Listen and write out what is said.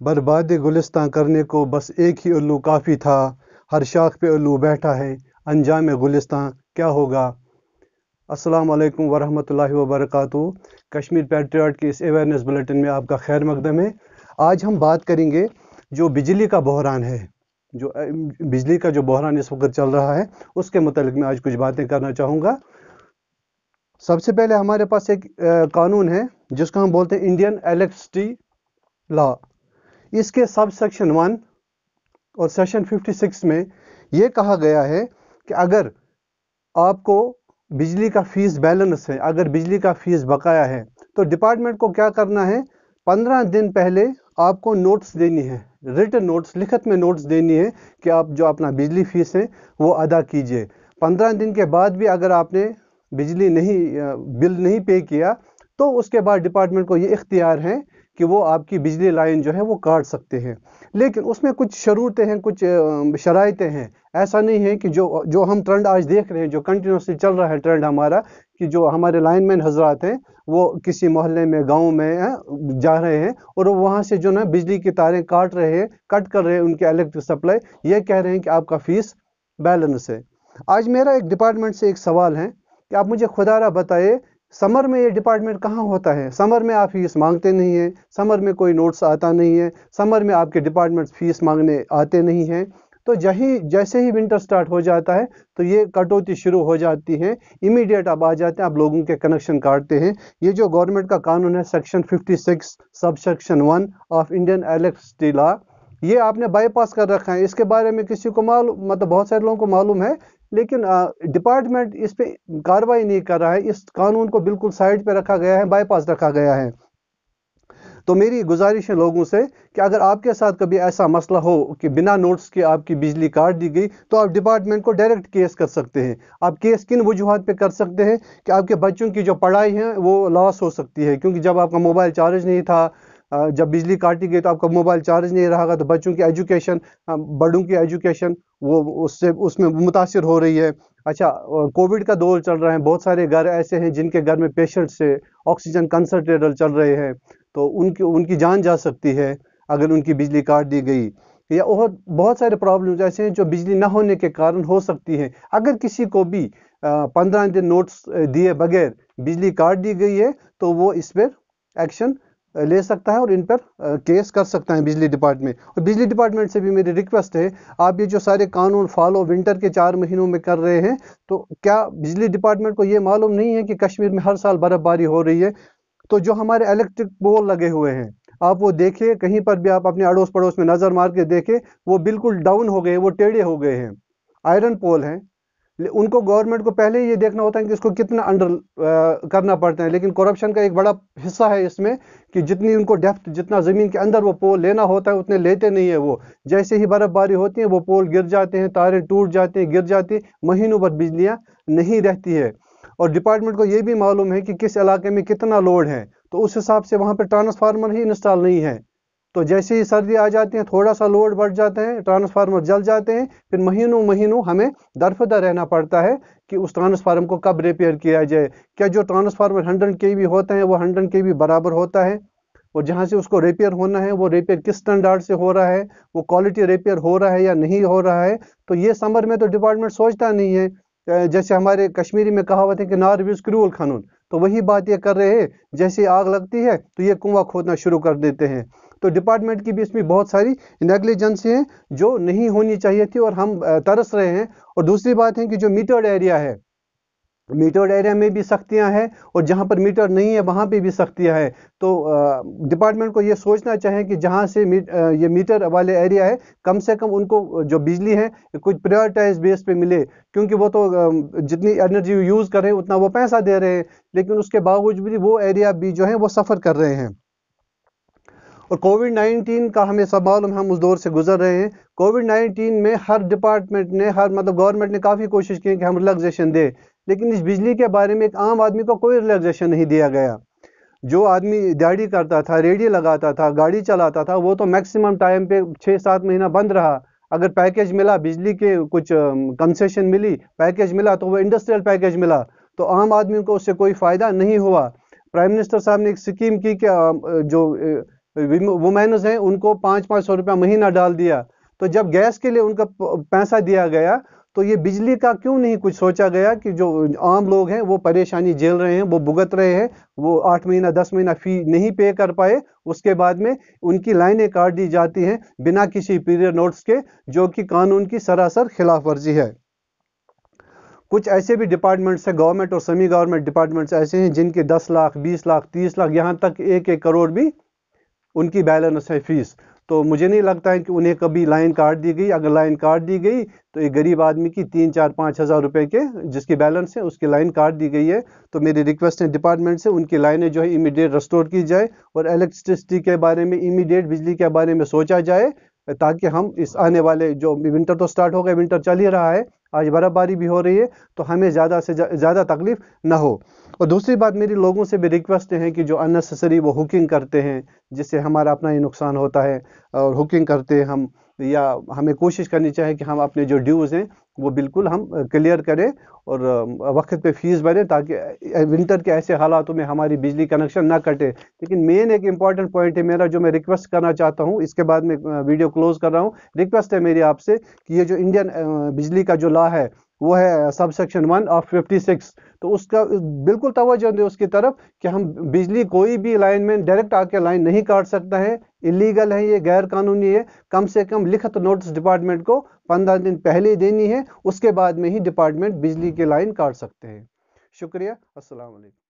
बर्बाद गुलिस्तां करने को बस एक ही उल्लू काफ़ी था। हर शाख पे उल्लू बैठा है। अंजाम गुलिस्तां, क्या होगा? अस्सलाम वालेकुम वरहमतुल्लाहि वबरकातुहू। कश्मीर पैट्रियट के इस अवेयरनेस बुलेटिन में आपका खैर मकदम है। आज हम बात करेंगे जो बिजली का बहरान है। जो, बिजली का जो बहरान इस वक्त चल रहा है, उसके मतलब मैं आज कुछ बातें करना चाहूँगा। सबसे पहले हमारे पास एक कानून है, जिसको हम बोलते हैं इंडियन इलेक्ट्रिसिटी लॉ इसके सब सेक्शन वन और सेक्शन 56 में ये कहा गया है कि अगर आपको बिजली का फ़ीस बैलेंस है, अगर बिजली का फ़ीस बकाया है तो डिपार्टमेंट को क्या करना है? पंद्रह दिन पहले आपको नोट्स देनी है रिटर्न नोट्स लिखत में नोट्स देनी है कि आप जो अपना बिजली फ़ीस है, वो अदा कीजिए। पंद्रह दिन के बाद भी अगर आपने बिजली नहीं बिल नहीं पे किया तो उसके बाद डिपार्टमेंट को ये इख्तियार है कि वो आपकी बिजली लाइन जो है वो काट सकते हैं। लेकिन उसमें कुछ शरूतें हैं, कुछ शराइतें हैं। ऐसा नहीं है कि जो जो हम ट्रेंड आज देख रहे हैं, जो कंटिन्यूसली चल रहा है ट्रेंड हमारा, कि जो हमारे लाइनमैन हजरात हैं, वो किसी मोहल्ले में, गाँव में जा रहे हैं और वो वहाँ से जो ना बिजली की तारें काट रहे हैं, कट कर रहे हैं उनके इलेक्ट्रिक सप्लाई ये कह रहे हैं कि आपका फ़ीस बैलेंस है। आज मेरा एक डिपार्टमेंट से एक सवाल है कि आप मुझे खुदारा बताइए समर में ये डिपार्टमेंट कहाँ होता है? समर में आप फ़ीस मांगते नहीं हैं, समर में कोई नोट्स आता नहीं है, समर में आपके डिपार्टमेंट फ़ीस मांगने आते नहीं हैं। तो जही, जैसे ही विंटर स्टार्ट हो जाता है तो ये कटौती शुरू हो जाती है इमीडिएट आप आ जाते हैं, आप लोगों के कनेक्शन काटते हैं। ये जो गवर्नमेंट का कानून है section 56 sub section one of Indian electricity law ये आपने बाईपास कर रखा है। इसके बारे में किसी को मालूम मतलब बहुत सारे लोगों को मालूम है लेकिन डिपार्टमेंट इस पे कार्रवाई नहीं कर रहा है। इस कानून को बिल्कुल साइड पे रखा गया है बाईपास रखा गया है। तो मेरी गुजारिश है लोगों से कि अगर आपके साथ कभी ऐसा मसला हो कि बिना नोट्स के आपकी बिजली काट दी गई तो आप डिपार्टमेंट को डायरेक्ट केस कर सकते हैं। आप केस किन वजूहत पे कर सकते हैं कि आपके बच्चों की जो पढ़ाई है, वो लॉस हो सकती है। क्योंकि जब आपका मोबाइल चार्ज नहीं था जब बिजली काटी गई तो आपका मोबाइल चार्ज नहीं रहा तो बच्चों की एजुकेशन बड़ों की एजुकेशन वो उससे, उसमें मुतासर हो रही है। अच्छा कोविड का दौर चल रहा है। बहुत सारे घर ऐसे हैं जिनके घर में पेशेंट से ऑक्सीजन कंसनट्रेटर चल रहे हैं। तो उनकी उनकी जान जा सकती है अगर उनकी बिजली काट दी गई। या और बहुत सारे प्रॉब्लम ऐसे हैं जो बिजली ना होने के कारण हो सकती हैं। अगर किसी को भी पंद्रह दिन नोट्स दिए बगैर बिजली काट दी गई है तो वो इस पर एक्शन ले सकता है और इन पर केस कर सकता है बिजली डिपार्टमेंट। और बिजली डिपार्टमेंट से भी मेरी रिक्वेस्ट है, आप ये जो सारे कानून फॉलो विंटर के चार महीनों में कर रहे हैं तो क्या बिजली डिपार्टमेंट को ये मालूम नहीं है कि कश्मीर में हर साल बर्फबारी हो रही है? तो जो हमारे इलेक्ट्रिक पोल लगे हुए हैं, आप वो देखिए कहीं पर भी आप अपने अड़ोस पड़ोस में नज़र मार के देखें, वो बिल्कुल डाउन हो गए, वो टेढ़े हो गए हैं। आयरन पोल हैं उनको गवर्नमेंट को पहले ये देखना होता है कि इसको कितना अंडर करना पड़ता है। लेकिन करप्शन का एक बड़ा हिस्सा है इसमें कि जितनी उनको डेप्थ जितना ज़मीन के अंदर वो पोल लेना होता है, उतने लेते नहीं है वो। जैसे ही बर्फबारी होती है, वो पोल गिर जाते हैं, तारे टूट जाते हैं, गिर जाती हैं, महीनों भर बिजलियाँ नहीं रहती है। और डिपार्टमेंट को ये भी मालूम है कि किस इलाके में कितना लोड है तो उस हिसाब से वहाँ पर ट्रांसफार्मर ही इंस्टॉल नहीं है। तो जैसे ही सर्दी आ जाती है थोड़ा सा लोड बढ़ जाते हैं ट्रांसफार्मर जल जाते हैं, फिर महीनों महीनों हमें दरफदा रहना पड़ता है कि उस ट्रांसफार्मर को कब रिपेयर किया जाए। क्या जो ट्रांसफार्मर हंड्रेड के होते हैं, वो हंड्रेड के बराबर होता है? और जहाँ से उसको रिपेयर होना है, वो रिपेयर किस स्टैंडर्ड से हो रहा है? वो क्वालिटी रिपेयर हो रहा है या नहीं हो रहा है? तो ये समर में तो डिपार्टमेंट सोचता नहीं है। जैसे हमारे कश्मीरी में कहावत है कि नार क्रूल कानून तो वही बात ये कर रहे हैं, जैसे आग लगती है तो ये कुआँ खोदना शुरू कर देते हैं। तो डिपार्टमेंट की भी इसमें बहुत सारी नेग्लिजेंसी हैं, जो नहीं होनी चाहिए थी और हम तरस रहे हैं। और दूसरी बात है कि जो मीटर्ड एरिया है मीटर्ड एरिया में भी सख्तियाँ हैं और जहाँ पर मीटर नहीं है वहाँ पे भी सख्तियाँ हैं। तो डिपार्टमेंट को ये सोचना चाहिए कि जहाँ से मी, ये मीटर वाले एरिया है कम से कम उनको जो बिजली है कुछ प्रायोरिटाइज बेस पे मिले। क्योंकि वो तो जितनी एनर्जी यूज़ कर रहे हैं उतना वो पैसा दे रहे हैं। लेकिन उसके बावजूद भी वो एरिया भी जो है वो सफ़र कर रहे हैं। और कोविड 19 का हमें सब मालूम हम उस दौर से गुजर रहे हैं। कोविड 19 में हर डिपार्टमेंट ने हर मतलब गवर्नमेंट ने काफ़ी कोशिश की कि हम रिलैक्सेशन दे। लेकिन इस बिजली के बारे में एक आम आदमी को कोई रिलैक्सेशन नहीं दिया गया। जो आदमी दिहाड़ी करता था, रेडियो लगाता था, गाड़ी चलाता था, वो तो मैक्सिमम टाइम पे छः सात महीना बंद रहा। अगर पैकेज मिला, बिजली के कुछ कंसेशन मिली पैकेज मिला तो वो इंडस्ट्रियल पैकेज मिला। तो आम आदमी को उससे कोई फ़ायदा नहीं हुआ। प्राइम मिनिस्टर साहब ने एक स्कीम की कि जो वुमेन्स हैं, उनको पाँच पाँच सौ रुपया महीना डाल दिया। तो जब गैस के लिए उनका पैसा दिया गया तो ये बिजली का क्यों नहीं कुछ सोचा गया कि जो आम लोग हैं, वो परेशानी झेल रहे हैं, वो भुगत रहे हैं, वो आठ महीना, दस महीना फ़ी नहीं पे कर पाए, उसके बाद में उनकी लाइनें काट दी जाती हैं बिना किसी पीरियड नोट्स के, जो कि कानून की सरासर खिलाफ वर्जी है। कुछ ऐसे भी डिपार्टमेंट्स हैं गवर्नमेंट और सेमी गवर्नमेंट डिपार्टमेंट्स ऐसे हैं, जिनके 10 लाख 20 लाख 30 लाख, यहाँ तक एक एक करोड़ भी उनकी बैलेंस है फ़ीस तो मुझे नहीं लगता है कि उन्हें कभी लाइन काट दी गई। अगर लाइन काट दी गई तो एक गरीब आदमी की तीन, चार, पाँच हज़ार रुपये के जिसकी बैलेंस है, उसकी लाइन काट दी गई है। तो मेरी रिक्वेस्ट है डिपार्टमेंट से उनकी लाइनें जो है इमीडिएट रेस्टोर की जाए और इलेक्ट्रिसिटी के बारे में, इमीडिएट बिजली के बारे में सोचा जाए, ताकि हम इस आने वाले जो विंटर तो स्टार्ट हो गया, विंटर चल ही रहा है आज बर्फबारी भी हो रही है तो हमें ज़्यादा से ज़्यादा तकलीफ़ ना हो। और दूसरी बात, मेरी लोगों से भी रिक्वेस्ट है कि जो अननेसेसरी वो हुकिंग करते हैं, जिससे हमारा अपना ही नुकसान होता है, और हुकिंग करते हैं हम। या हमें कोशिश करनी चाहिए कि हम अपने जो ड्यूज़ हैं, वो बिल्कुल हम क्लियर करें और वक्त पे फ़ीस भरें ताकि विंटर के ऐसे हालातों में हमारी बिजली कनेक्शन ना कटे। लेकिन मेन एक इंपॉर्टेंट पॉइंट है मेरा जो मैं रिक्वेस्ट करना चाहता हूँ, इसके बाद में वीडियो क्लोज कर रहा हूँ। रिक्वेस्ट है मेरी आपसे कि ये जो इंडियन बिजली का जो लॉ है वो है sub section one of fifty six तो उसका बिल्कुल तवज्जो दें उसकी तरफ़ कि हम बिजली कोई भी लाइन में डायरेक्ट आके लाइन नहीं काट सकता है। इलीगल है ये गैर कानूनी है। कम से कम लिखित नोटिस डिपार्टमेंट को पंद्रह दिन पहले देनी है। उसके बाद में ही डिपार्टमेंट बिजली की लाइन काट सकते हैं। शुक्रिया। अस्सलाम वालेकुम।